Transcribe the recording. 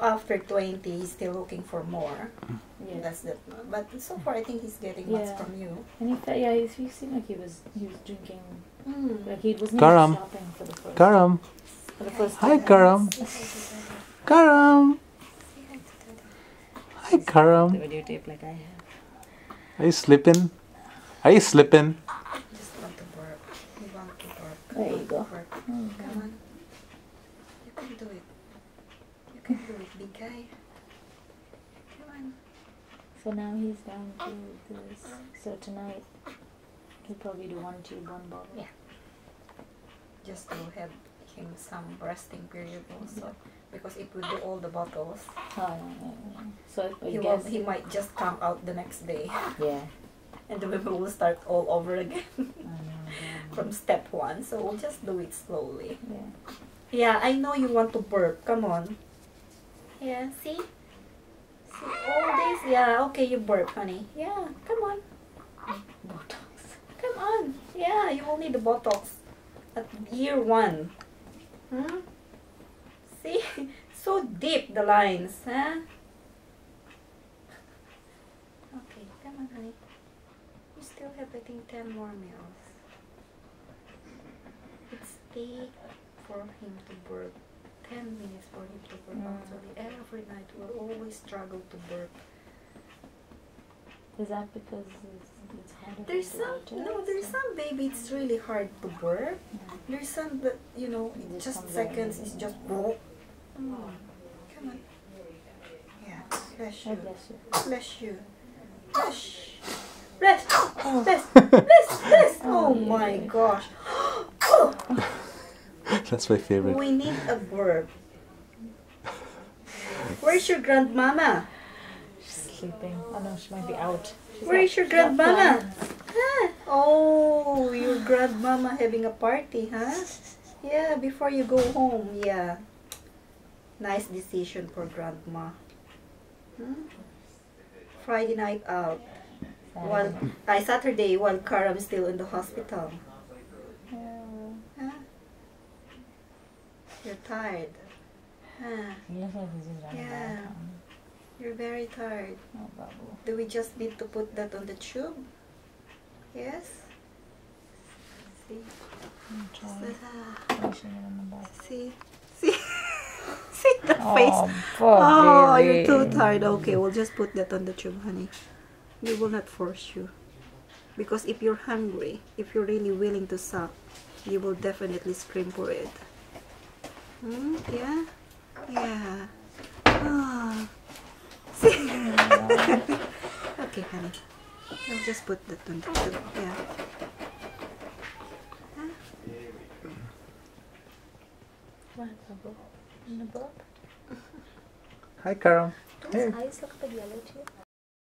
after 20 he's still looking for more, Yeah. that's the. But so far, I think he's getting Yeah. much from you. And he felt, yeah, he, he seemed like he was he was drinking Mm. like he wasn't Karam. stopping for the first Karam. for the first Hi, time. Karam. Hi to Karam. Say hi to The Karam. videotape like I have. Are you slipping? Are you slipping? Just want to burp. You want to burp. There you Come go. on, burp. Come on. You can do it. You can do it, big guy. Come on. So now he's down to this. So tonight he'll probably do one tube, one bottle. Yeah. Just to have him some resting period also. Because if we do all the bottles, Oh, no, no, no. So he, will, he might just come out the next day. yeah. And then we will start all over again I know, yeah. from step one. So we'll just do it slowly. yeah. Yeah, I know you want to burp. Come on. Yeah, see? See, all this. Yeah, okay, you burp, honey. Yeah, come on. Botox. Come on. Yeah, you will need the Botox at year one. Hmm? See? So deep the lines, huh? Okay, come on, honey. You still have, I think, 10 more meals. It's 8 for him to burp. 10 minutes for him to burp. Mm. Actually, every night we'll always struggle to burp. Is that because it's, it's harder There's some, no, there's or- some baby, it's really hard to burp. Yeah. There's some that, you know, It it's just just comes out seconds, it's just. Come on. Come on. Yeah, bless you. bless you. Bless you. Bless. Bless. Oh. Bless. Bless. Bless. Oh, Oh my gosh. That's my favorite. we need a burp. Where's your grandmama? She's sleeping. Oh no, she might be out. She's Where your grandmama? Huh? Oh, your grandmama having a party, huh? Yeah, before you go home, yeah. Nice decision for grandma. Hmm? Friday night out. While I Saturday while Karam's still in the hospital. Yeah. Huh? You're tired. Huh? He looks like he's just running Yeah. You're very tired. Do we just need to put that on the tube? Yes? See? I'm trying. Just. Finishing it the back. See? See? See the oh, face? Oh, poor Oh, you're too tired. Okay, we'll just put that on the tube, honey. We will not force you. Because if you're hungry, if you're really willing to suck, you will definitely scream for it. Hmm? Yeah? Yeah. Ah. See? okay, honey. I'll just put that on the tube. Yeah. Huh? What, babu? In the book? Hi, Karam. Those eyes look a bit yellow to you.